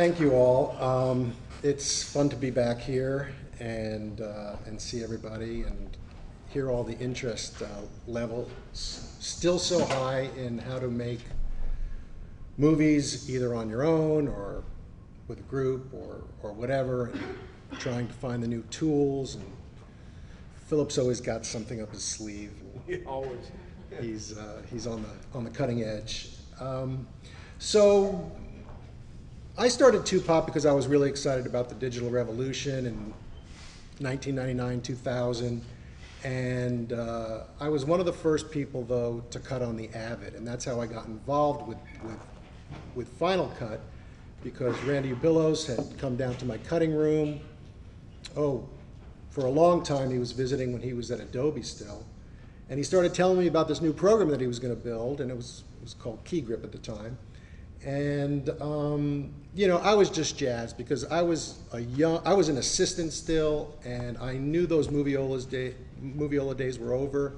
thank you all. Um, it's fun to be back here and, uh, and see everybody and hear all the interest uh, level still so high in how to make movies either on your own or with a group or, or whatever, and trying to find the new tools. And Philip's always got something up his sleeve. Always. He's, uh, he's on the, on the cutting edge. Um, so I started Tupop because I was really excited about the digital revolution in 1999, 2000. And uh, I was one of the first people, though, to cut on the Avid. And that's how I got involved with, with, with Final Cut because Randy Ubillos had come down to my cutting room. Oh, for a long time, he was visiting when he was at Adobe still. And he started telling me about this new program that he was going to build, and it was, it was called KeyGrip at the time. And um, you know, I was just jazzed because I was a young, I was an assistant still, and I knew those Moviola's day, Moviola days were over.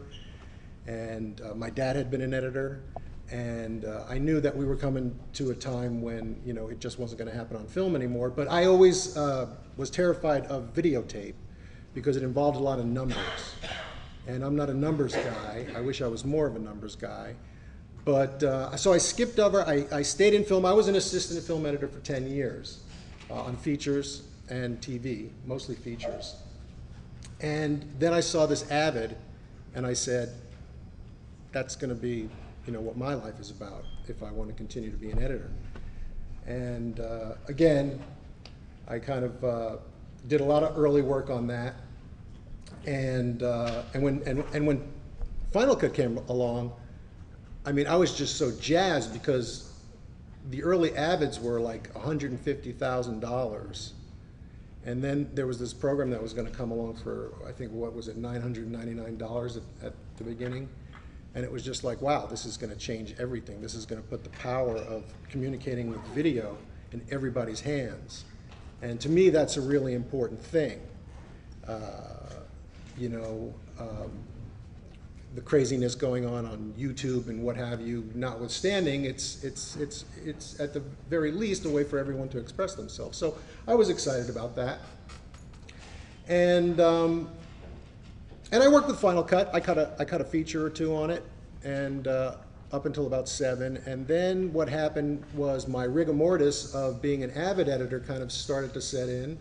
And uh, my dad had been an editor, and uh, I knew that we were coming to a time when you know it just wasn't going to happen on film anymore. But I always uh, was terrified of videotape because it involved a lot of numbers, and I'm not a numbers guy. I wish I was more of a numbers guy. But uh, so I skipped over. I, I stayed in film. I was an assistant film editor for 10 years uh, on features and TV, mostly features. And then I saw this Avid, and I said, "That's going to be, you know, what my life is about if I want to continue to be an editor." And uh, again, I kind of uh, did a lot of early work on that. And uh, and when and, and when Final Cut came along, I mean, I was just so jazzed because the early Avids were like $150,000. And then there was this program that was going to come along for, I think, what was it, $999 at, at the beginning? And it was just like, wow, this is going to change everything. This is going to put the power of communicating with video in everybody's hands. And to me, that's a really important thing. Uh, you know, um, the craziness going on on YouTube and what have you, notwithstanding, it's it's it's it's at the very least a way for everyone to express themselves. So I was excited about that, and um, and I worked with Final Cut. I cut a I cut a feature or two on it, and uh, up until about seven, and then what happened was my rigor mortis of being an avid editor kind of started to set in,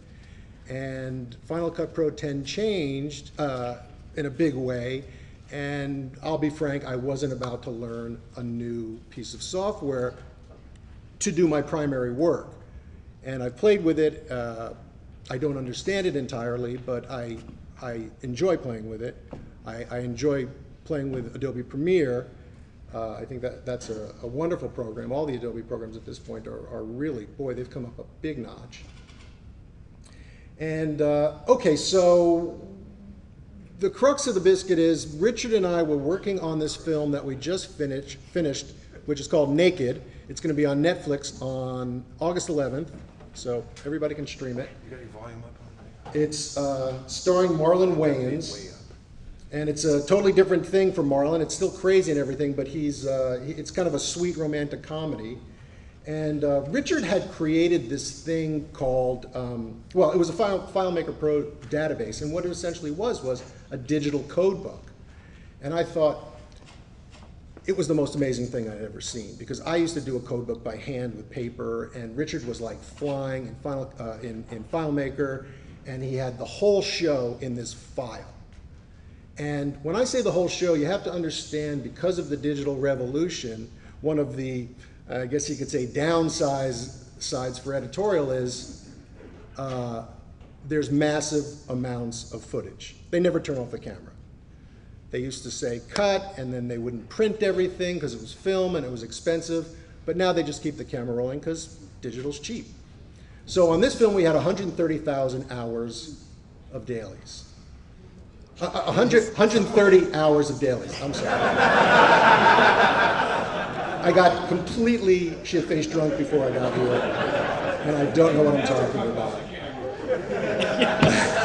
and Final Cut Pro 10 changed uh, in a big way and I'll be frank, I wasn't about to learn a new piece of software to do my primary work. And I've played with it. Uh, I don't understand it entirely, but I, I enjoy playing with it. I, I enjoy playing with Adobe Premiere. Uh, I think that that's a, a, wonderful program. All the Adobe programs at this point are, are really, boy, they've come up a big notch. And uh, okay, so the crux of the biscuit is Richard and I were working on this film that we just finished, finished which is called Naked. It's going to be on Netflix on August 11th, so everybody can stream it. You got your volume up on It's uh, starring Marlon Wayans. And it's a totally different thing for Marlon. It's still crazy and everything, but he's uh, it's kind of a sweet romantic comedy. And uh, Richard had created this thing called, um, well, it was a File, FileMaker Pro database, and what it essentially was was a digital code book. And I thought it was the most amazing thing I'd ever seen because I used to do a code book by hand with paper, and Richard was like flying in, Final, uh, in, in FileMaker, and he had the whole show in this file. And when I say the whole show, you have to understand because of the digital revolution, one of the, I guess you could say, downsides sides for editorial is uh, there's massive amounts of footage. They never turn off the camera. They used to say cut, and then they wouldn't print everything because it was film and it was expensive. But now they just keep the camera rolling because digital's cheap. So on this film, we had 130,000 hours of dailies. 100, 130 hours of dailies. I'm sorry. I got completely shit-faced drunk before I got here, and I don't know what I'm talking about.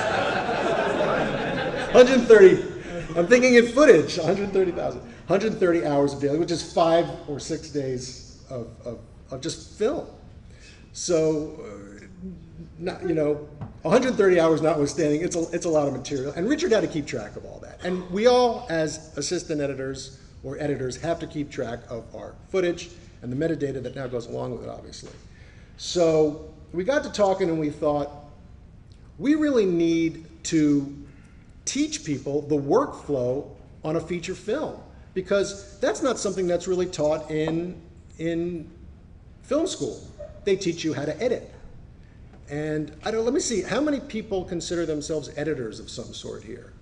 130. I'm thinking in footage. 130,000. 130 hours of daily, which is five or six days of, of, of just film. So, uh, not, you know, 130 hours notwithstanding, it's a, it's a lot of material. And Richard had to keep track of all that. And we all, as assistant editors or editors, have to keep track of our footage and the metadata that now goes along with it, obviously. So we got to talking and we thought, we really need to teach people the workflow on a feature film because that's not something that's really taught in, in film school. They teach you how to edit. And I don't, let me see, how many people consider themselves editors of some sort here?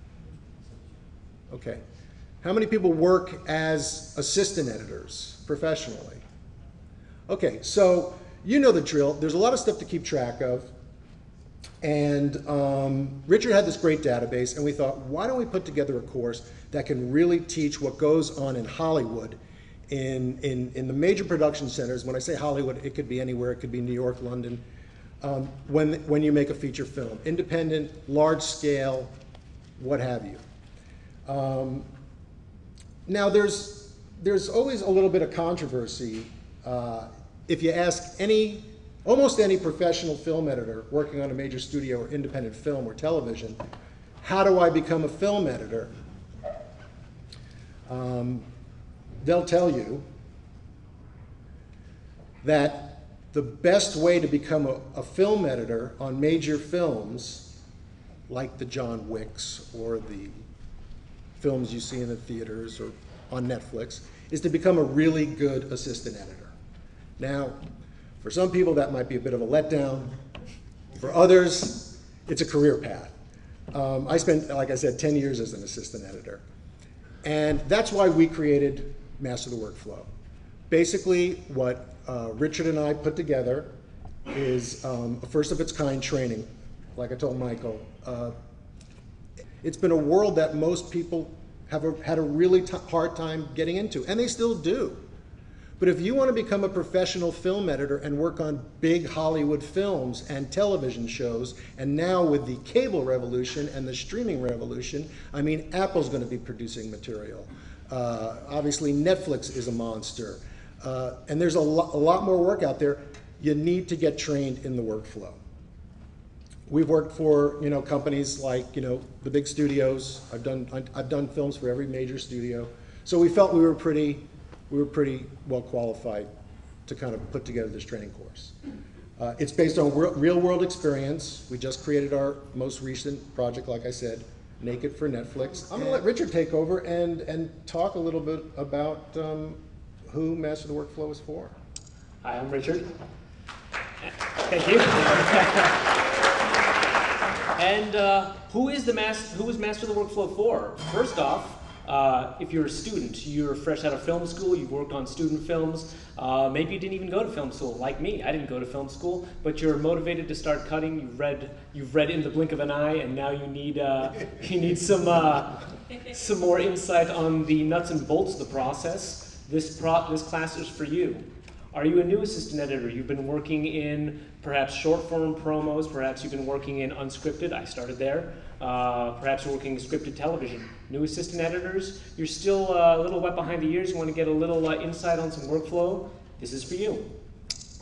Okay. How many people work as assistant editors professionally? Okay, so you know the drill. There's a lot of stuff to keep track of. And um, Richard had this great database, and we thought, why don't we put together a course that can really teach what goes on in Hollywood, in, in, in the major production centers. When I say Hollywood, it could be anywhere, it could be New York, London, um, when, when you make a feature film. Independent, large scale, what have you. Um, now, there's, there's always a little bit of controversy. Uh, if you ask any, almost any professional film editor working on a major studio or independent film or television, how do I become a film editor? Um, they'll tell you that the best way to become a, a film editor on major films, like the John Wicks or the films you see in the theaters or on Netflix, is to become a really good assistant editor. Now, for some people, that might be a bit of a letdown. For others, it's a career path. Um, I spent, like I said, 10 years as an assistant editor. And that's why we created Master the Workflow. Basically, what uh, Richard and I put together is um, a first of its kind training. Like I told Michael, uh, it's been a world that most people have a, had a really hard time getting into, and they still do. But if you want to become a professional film editor and work on big Hollywood films and television shows, and now with the cable revolution and the streaming revolution, I mean, Apple's going to be producing material. Uh, obviously, Netflix is a monster. Uh, and there's a, lo a lot more work out there. You need to get trained in the workflow. We've worked for you know companies like you know the big studios. I've done I've done films for every major studio, so we felt we were pretty we were pretty well qualified to kind of put together this training course. Uh, it's based on real world experience. We just created our most recent project, like I said, Naked for Netflix. I'm going to let Richard take over and, and talk a little bit about um, who Master the Workflow is for. Hi, I'm Richard. Thank you. and uh, who is the master? Who is Master the Workflow for? First off, uh, if you're a student, you're fresh out of film school, you've worked on student films, uh, maybe you didn't even go to film school, like me, I didn't go to film school, but you're motivated to start cutting, you've read, you've read in the blink of an eye, and now you need, uh, you need some, uh, some more insight on the nuts and bolts of the process. This, pro this class is for you. Are you a new assistant editor? You've been working in perhaps short form promos, perhaps you've been working in unscripted, I started there. Uh, perhaps you're working in scripted television. New assistant editors, you're still uh, a little wet behind the ears, you want to get a little uh, insight on some workflow, this is for you.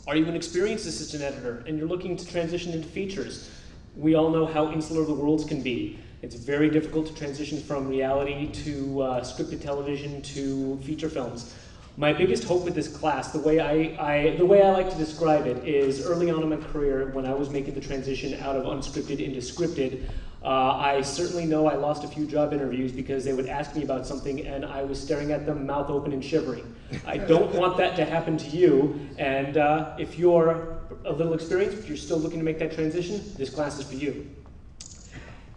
Are you an experienced assistant editor and you're looking to transition into features? We all know how insular the worlds can be. It's very difficult to transition from reality to uh, scripted television to feature films. My biggest hope with this class, the way I, I, the way I like to describe it, is early on in my career when I was making the transition out of unscripted into scripted, uh, I certainly know I lost a few job interviews because they would ask me about something and I was staring at them, mouth open and shivering. I don't want that to happen to you. And uh, if you're a little experienced, but you're still looking to make that transition, this class is for you.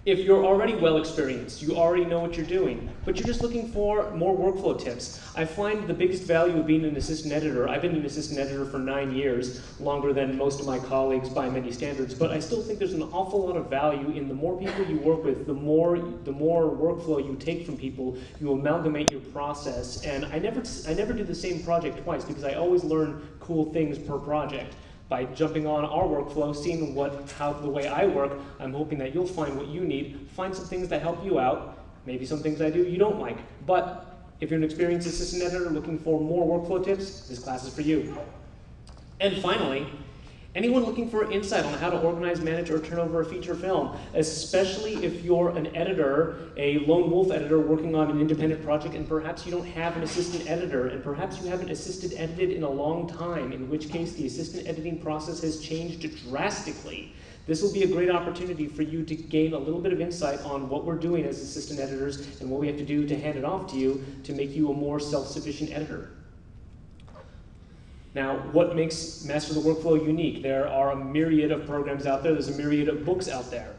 If you're already well experienced, you already know what you're doing, but you're just looking for more workflow tips, I find the biggest value of being an assistant editor. I've been an assistant editor for nine years, longer than most of my colleagues by many standards, but I still think there's an awful lot of value in the more people you work with, the more the more workflow you take from people, you amalgamate your process. And I never I never do the same project twice because I always learn cool things per project by jumping on our workflow, seeing what how the way I work, I'm hoping that you'll find what you need, find some things that help you out, maybe some things I do you don't like. But if you're an experienced assistant editor looking for more workflow tips, this class is for you. And finally, Anyone looking for insight on how to organize, manage, or turn over a feature film, especially if you're an editor, a lone wolf editor working on an independent project, and perhaps you don't have an assistant editor, and perhaps you haven't assisted edited in a long time, in which case the assistant editing process has changed drastically. This will be a great opportunity for you to gain a little bit of insight on what we're doing as assistant editors and what we have to do to hand it off to you to make you a more self sufficient editor. Now, what makes Master the Workflow unique? There are a myriad of programs out there, there's a myriad of books out there.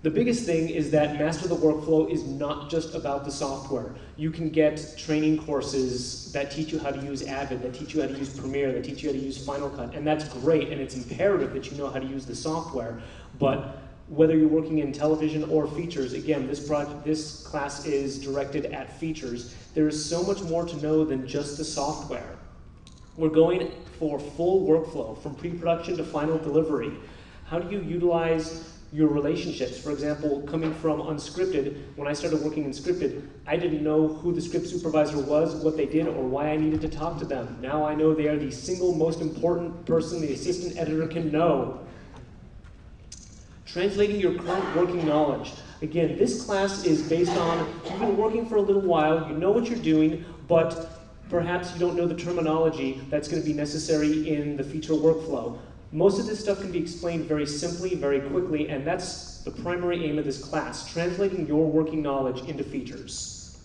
The biggest thing is that Master the Workflow is not just about the software. You can get training courses that teach you how to use Avid, that teach you how to use Premiere, that teach you how to use Final Cut, and that's great, and it's imperative that you know how to use the software. But whether you're working in television or features, again, this project, this class is directed at features. There is so much more to know than just the software. We're going for full workflow from pre-production to final delivery. How do you utilize your relationships? For example, coming from unscripted, when I started working in scripted, I didn't know who the script supervisor was, what they did, or why I needed to talk to them. Now I know they are the single most important person the assistant editor can know. Translating your current working knowledge. Again, this class is based on you've been working for a little while, you know what you're doing, but Perhaps you don't know the terminology that's going to be necessary in the feature workflow. Most of this stuff can be explained very simply, very quickly, and that's the primary aim of this class, translating your working knowledge into features.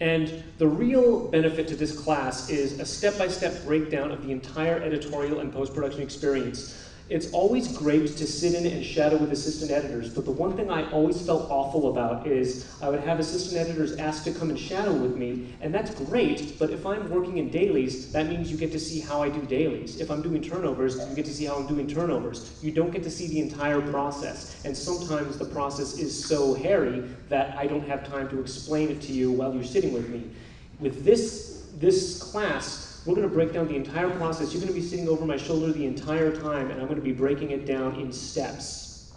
And the real benefit to this class is a step-by-step -step breakdown of the entire editorial and post-production experience. It's always great to sit in and shadow with assistant editors, but the one thing I always felt awful about is I would have assistant editors ask to come and shadow with me, and that's great, but if I'm working in dailies, that means you get to see how I do dailies. If I'm doing turnovers, you get to see how I'm doing turnovers. You don't get to see the entire process, and sometimes the process is so hairy that I don't have time to explain it to you while you're sitting with me. With this, this class, we're going to break down the entire process. You're going to be sitting over my shoulder the entire time, and I'm going to be breaking it down in steps.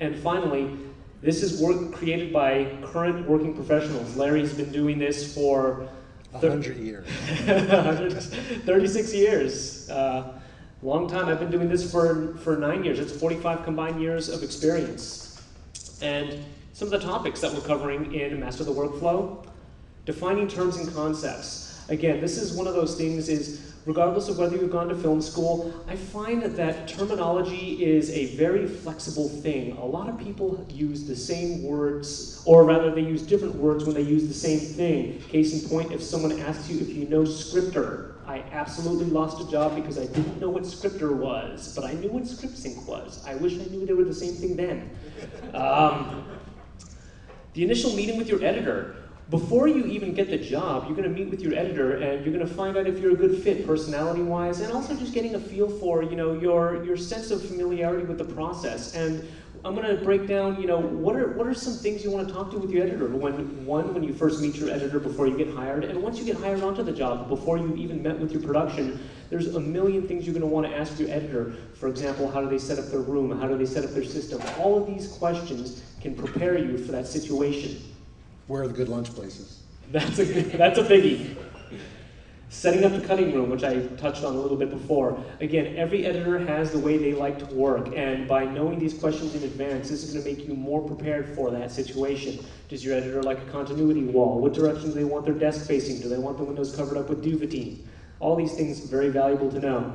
And finally, this is work created by current working professionals. Larry's been doing this for 100 years. 36 years. Uh, long time. I've been doing this for, for nine years. It's 45 combined years of experience. And some of the topics that we're covering in Master the Workflow defining terms and concepts. Again, this is one of those things is regardless of whether you've gone to film school, I find that terminology is a very flexible thing. A lot of people use the same words, or rather they use different words when they use the same thing. Case in point, if someone asks you if you know scripter, I absolutely lost a job because I didn't know what scripter was, but I knew what ScriptSync was. I wish I knew they were the same thing then. Um, the initial meeting with your editor. Before you even get the job, you're going to meet with your editor and you're going to find out if you're a good fit personality-wise and also just getting a feel for, you know, your, your sense of familiarity with the process. And I'm going to break down, you know, what are, what are some things you want to talk to with your editor? When, one, when you first meet your editor before you get hired, and once you get hired onto the job, before you even met with your production, there's a million things you're going to want to ask your editor. For example, how do they set up their room? How do they set up their system? All of these questions can prepare you for that situation. Where are the good lunch places? That's a, that's a biggie. Setting up the cutting room, which I touched on a little bit before. Again, every editor has the way they like to work, and by knowing these questions in advance, this is going to make you more prepared for that situation. Does your editor like a continuity wall? What direction do they want their desk facing? Do they want the windows covered up with Duvetine? All these things very valuable to know.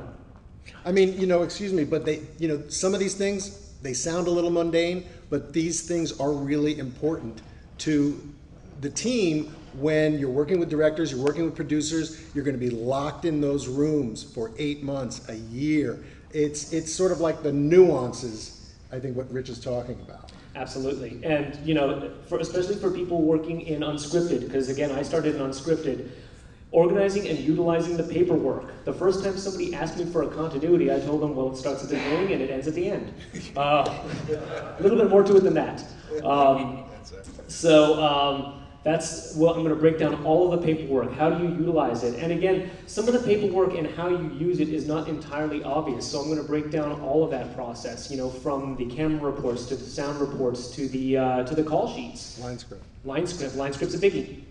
I mean, you know, excuse me, but they, you know, some of these things, they sound a little mundane, but these things are really important to the team when you're working with directors, you're working with producers, you're going to be locked in those rooms for eight months, a year. It's it's sort of like the nuances. I think what Rich is talking about. Absolutely, and you know, for, especially for people working in unscripted, because again, I started in unscripted. Organizing and utilizing the paperwork. The first time somebody asked me for a continuity, I told them, well, it starts at the beginning and it ends at the end. Uh, a little bit more to it than that. Um, so. Um, that's what I'm going to break down all of the paperwork. How do you utilize it? And again, some of the paperwork and how you use it is not entirely obvious. So I'm going to break down all of that process. You know, from the camera reports to the sound reports to the uh, to the call sheets. Line script. Line script. Line script's a biggie.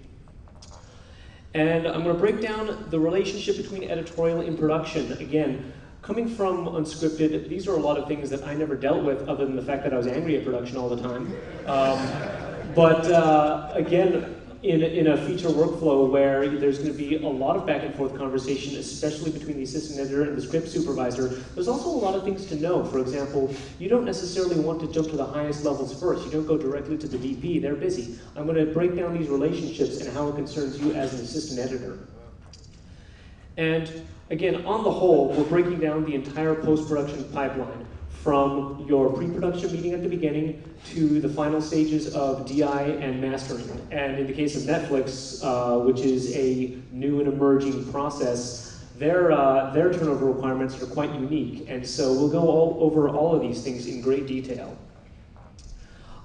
And I'm going to break down the relationship between editorial and production. Again, coming from unscripted, these are a lot of things that I never dealt with, other than the fact that I was angry at production all the time. Um, but uh, again, in, in a feature workflow where there's going to be a lot of back and forth conversation, especially between the assistant editor and the script supervisor, there's also a lot of things to know. For example, you don't necessarily want to jump to the highest levels first. You don't go directly to the DP, they're busy. I'm going to break down these relationships and how it concerns you as an assistant editor. And again, on the whole, we're breaking down the entire post-production pipeline from your pre-production meeting at the beginning to the final stages of DI and mastering. And in the case of Netflix, uh, which is a new and emerging process, their, uh, their turnover requirements are quite unique. And so we'll go all over all of these things in great detail.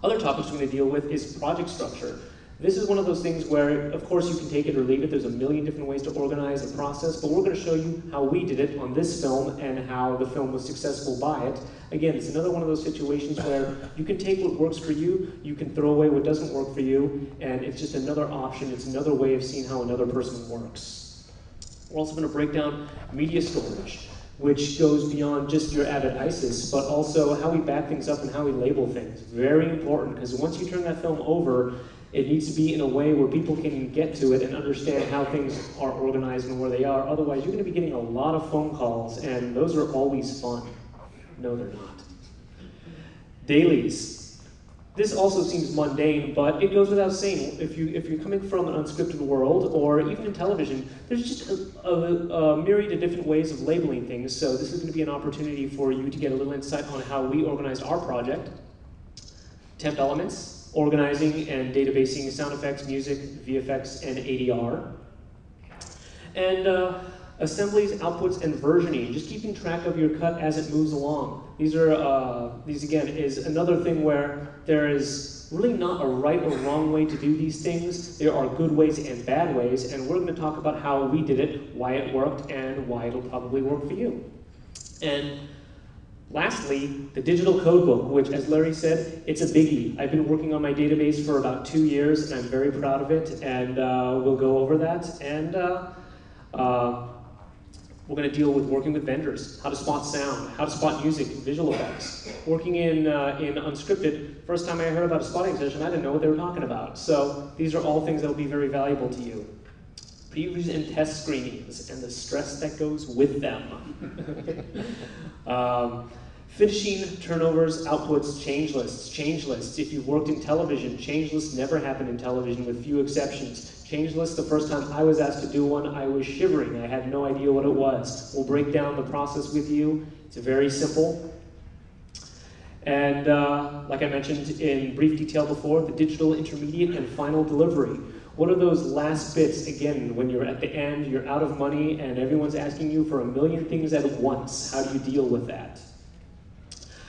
Other topics we're going to deal with is project structure. This is one of those things where, of course, you can take it or leave it. There's a million different ways to organize a process, but we're going to show you how we did it on this film and how the film was successful by it. Again, it's another one of those situations where you can take what works for you, you can throw away what doesn't work for you, and it's just another option. It's another way of seeing how another person works. We're also going to break down media storage which goes beyond just your Avid ISIS, but also how we back things up and how we label things. Very important, because once you turn that film over, it needs to be in a way where people can get to it and understand how things are organized and where they are. Otherwise, you're going to be getting a lot of phone calls, and those are always fun. No, they're not. Dailies. This also seems mundane, but it goes without saying. If you if you're coming from an unscripted world, or even in television, there's just a, a, a myriad of different ways of labeling things. So this is going to be an opportunity for you to get a little insight on how we organized our project. Temp elements, organizing and databasing sound effects, music, VFX, and ADR. And uh, assemblies, outputs, and versioning, just keeping track of your cut as it moves along. These are, uh, these again, is another thing where there is really not a right or wrong way to do these things. There are good ways and bad ways, and we're going to talk about how we did it, why it worked, and why it'll probably work for you. And Lastly, the digital codebook, which, as Larry said, it's a biggie. I've been working on my database for about two years, and I'm very proud of it, and uh, we'll go over that. And uh, uh, we're going to deal with working with vendors, how to spot sound, how to spot music, visual effects. Working in, uh, in unscripted, first time I heard about a spotting session, I didn't know what they were talking about. So these are all things that will be very valuable to you. Previews and test screenings, and the stress that goes with them. um, Finishing turnovers, outputs, change lists, change lists. If you've worked in television, change lists never happen in television with few exceptions. Change lists, the first time I was asked to do one, I was shivering. I had no idea what it was. We'll break down the process with you. It's very simple. And uh, like I mentioned in brief detail before, the digital intermediate and final delivery. What are those last bits, again, when you're at the end, you're out of money, and everyone's asking you for a million things at once? How do you deal with that?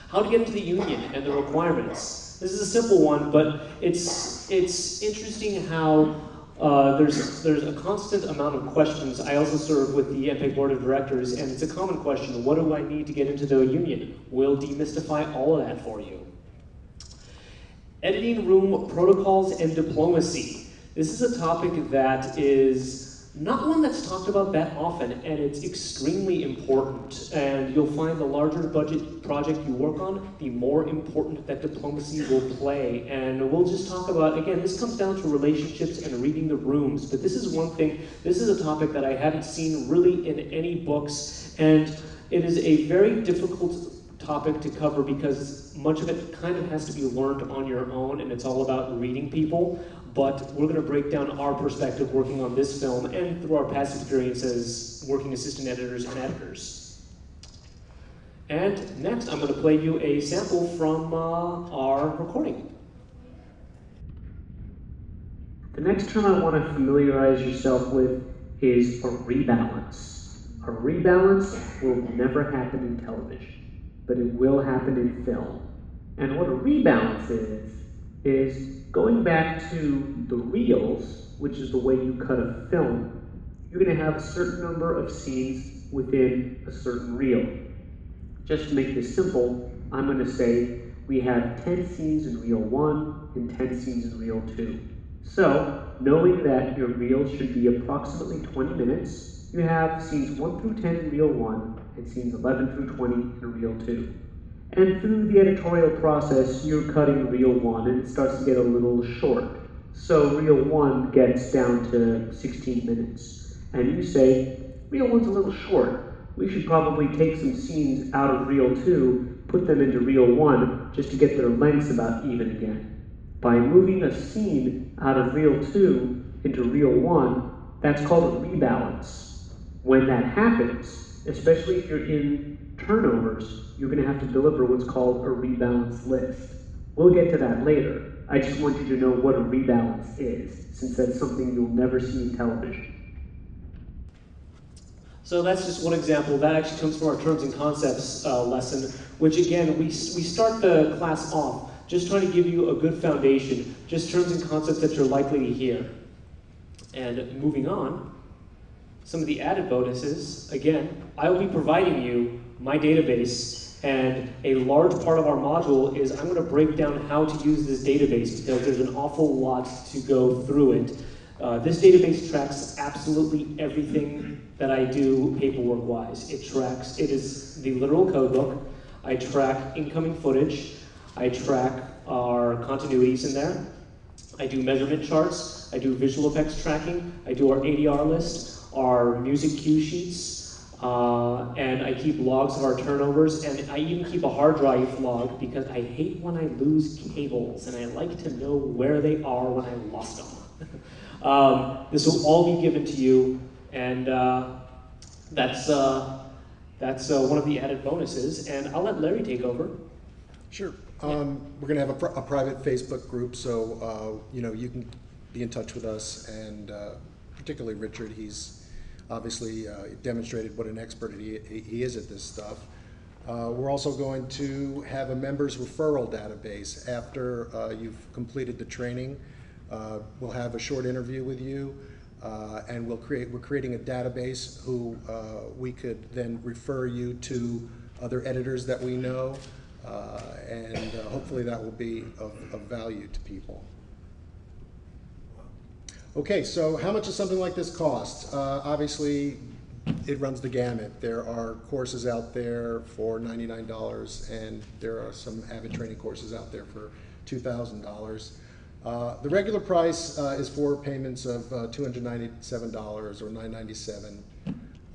How to get into the union and the requirements. This is a simple one, but it's, it's interesting how uh, there's, there's a constant amount of questions. I also serve with the MPEG Board of Directors, and it's a common question. What do I need to get into the union? We'll demystify all of that for you. Editing room protocols and diplomacy. This is a topic that is not one that's talked about that often, and it's extremely important. And you'll find the larger budget project you work on, the more important that diplomacy will play. And we'll just talk about, again, this comes down to relationships and reading the rooms. But this is one thing, this is a topic that I haven't seen really in any books, and it is a very difficult topic to cover because much of it kind of has to be learned on your own, and it's all about reading people but we're going to break down our perspective working on this film and through our past experience as working assistant editors and editors. And next, I'm going to play you a sample from uh, our recording. The next term I want to familiarize yourself with is a rebalance. A rebalance will never happen in television, but it will happen in film. And what a rebalance is, is going back to the reels, which is the way you cut a film, you're going to have a certain number of scenes within a certain reel. Just to make this simple, I'm going to say we have 10 scenes in reel 1 and 10 scenes in reel 2. So, knowing that your reel should be approximately 20 minutes, you have scenes 1 through 10 in reel 1 and scenes 11 through 20 in reel 2. And through the editorial process, you're cutting reel 1 and it starts to get a little short. So reel 1 gets down to 16 minutes. And you say, reel 1's a little short. We should probably take some scenes out of reel 2, put them into reel 1, just to get their lengths about even again. By moving a scene out of reel 2 into reel 1, that's called a rebalance. When that happens, especially if you're in turnovers, you're going to have to deliver what's called a rebalance list. We'll get to that later. I just want you to know what a rebalance is, since that's something you'll never see in television. So that's just one example. That actually comes from our terms and concepts uh, lesson, which again, we, we start the class off just trying to give you a good foundation, just terms and concepts that you're likely to hear. And moving on, some of the added bonuses, again, I will be providing you my database, and a large part of our module is I'm going to break down how to use this database because there's an awful lot to go through it. Uh, this database tracks absolutely everything that I do paperwork wise. It tracks, it is the literal code book. I track incoming footage. I track our continuities in there. I do measurement charts. I do visual effects tracking. I do our ADR list, our music cue sheets, uh, and I keep logs of our turnovers. And I even keep a hard drive log because I hate when I lose cables and I like to know where they are when I lost them. um, this will all be given to you, and uh, that's uh, that's uh, one of the added bonuses. And I'll let Larry take over. Sure. Um, we're going to have a, pri- a private Facebook group, so uh, you know you can be in touch with us, and particularly Richard. He's obviously uh, demonstrated what an expert he, he is at this stuff. Uh, we're also going to have a members referral database after uh, you've completed the training. Uh, we'll have a short interview with you, uh, and we'll create. We're creating a database who uh, we could then refer you to other editors that we know. And hopefully that will be of, of value to people. Okay, so how much does something like this cost? Uh, obviously, it runs the gamut. There are courses out there for $99, and there are some Avid training courses out there for $2,000. Uh, the regular price uh, is for payments of uh, $297 or 997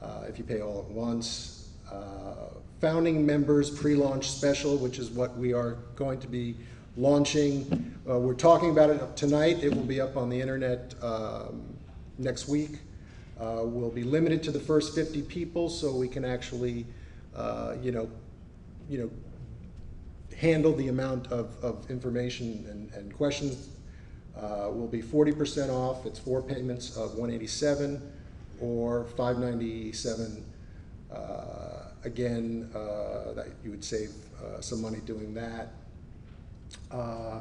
uh, if you pay all at once. Uh, founding members pre-launch special, which is what we are going to be launching. Uh, we're talking about it tonight. It will be up on the internet um, next week. Uh, we'll be limited to the first 50 people, so we can actually, uh, you know, you know, handle the amount of, of information and, and questions. Uh, will be 40% off. It's four payments of 187 or 597 uh, again, uh, that you would save some money doing that. Uh,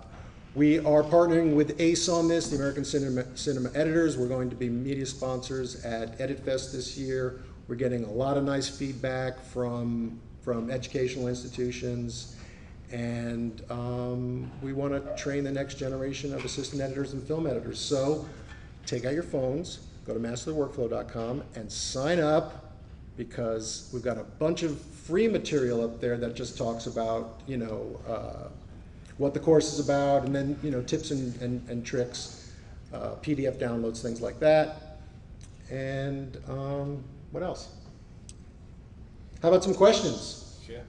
we are partnering with ACE on this, the American Cinema, Cinema Editors. We're going to be media sponsors at EditFest this year. We're getting a lot of nice feedback from, from educational institutions. And um, we want to train the next generation of assistant editors and film editors. So take out your phones, go to mastertheworkflow.com, and sign up because we've got a bunch of free material up there that just talks about, you know, uh, what the course is about, and then, you know, tips and, and, and tricks, uh, PDF downloads, things like that. And um, what else? How about some questions? Yeah.